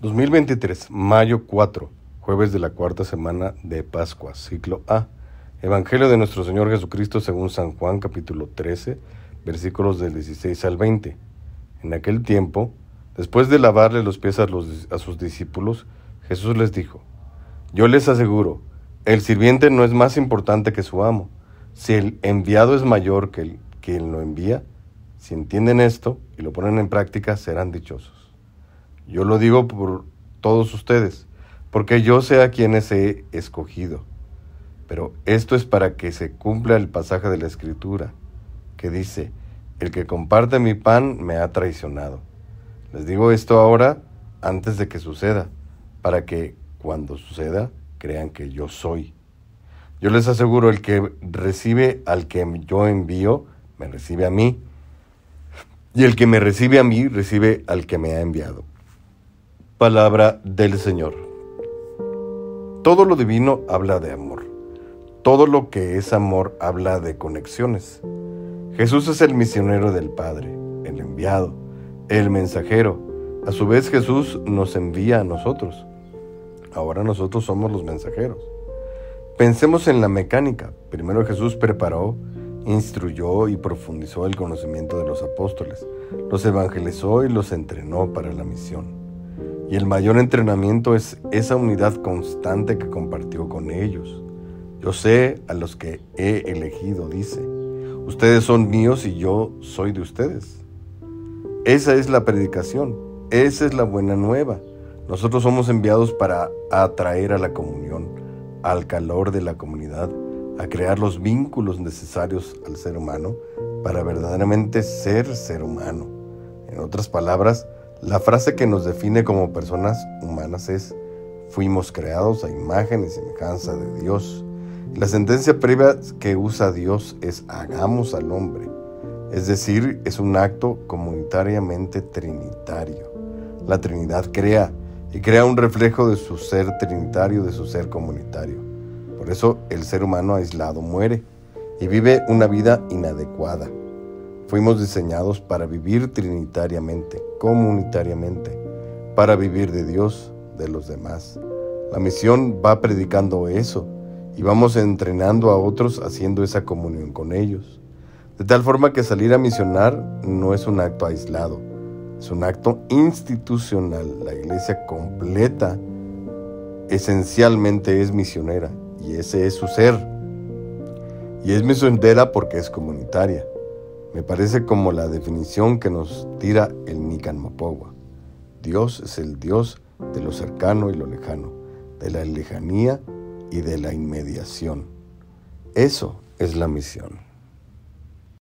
2023, mayo 4, jueves de la cuarta semana de Pascua, ciclo A. Evangelio de nuestro Señor Jesucristo según San Juan capítulo 13, versículos del 16 al 20. En aquel tiempo, después de lavarle los pies a, sus discípulos, Jesús les dijo, Yo les aseguro, el sirviente no es más importante que su amo. Si el enviado es mayor que el que lo envía, si entienden esto y lo ponen en práctica, serán dichosos. Yo lo digo por todos ustedes, porque yo sé a quienes he escogido. Pero esto es para que se cumpla el pasaje de la Escritura, que dice, el que comparte mi pan me ha traicionado. Les digo esto ahora antes de que suceda, para que cuando suceda crean que yo soy. Yo les aseguro, el que recibe al que yo envío, me recibe a mí, y el que me recibe a mí, recibe al que me ha enviado. Palabra del Señor. Todo lo divino habla de amor. Todo lo que es amor habla de conexiones. Jesús es el misionero del Padre, el enviado, el mensajero. A su vez Jesús nos envía a nosotros. Ahora nosotros somos los mensajeros. Pensemos en la mecánica. Primero Jesús preparó, instruyó y profundizó el conocimiento de los apóstoles, los evangelizó y los entrenó para la misión. Y el mayor entrenamiento es esa unidad constante que compartió con ellos. Yo sé a los que he elegido, dice. Ustedes son míos y yo soy de ustedes. Esa es la predicación, esa es la buena nueva. Nosotros somos enviados para atraer a la comunión, al calor de la comunidad, a crear los vínculos necesarios al ser humano para verdaderamente ser ser humano. En otras palabras, la frase que nos define como personas humanas es, fuimos creados a imagen y semejanza de Dios. La sentencia previa que usa Dios es hagamos al hombre, es decir, es un acto comunitariamente trinitario. La Trinidad crea y crea un reflejo de su ser trinitario, de su ser comunitario. Por eso el ser humano aislado muere y vive una vida inadecuada. Fuimos diseñados para vivir trinitariamente, comunitariamente, para vivir de Dios, de los demás. La misión va predicando eso y vamos entrenando a otros haciendo esa comunión con ellos. De tal forma que salir a misionar no es un acto aislado, es un acto institucional. La iglesia completa esencialmente es misionera y ese es su ser. Y es misionera porque es comunitaria. Me parece como la definición que nos tira el Nican Mapogua. Dios es el Dios de lo cercano y lo lejano, de la lejanía y de la inmediación. Eso es la misión.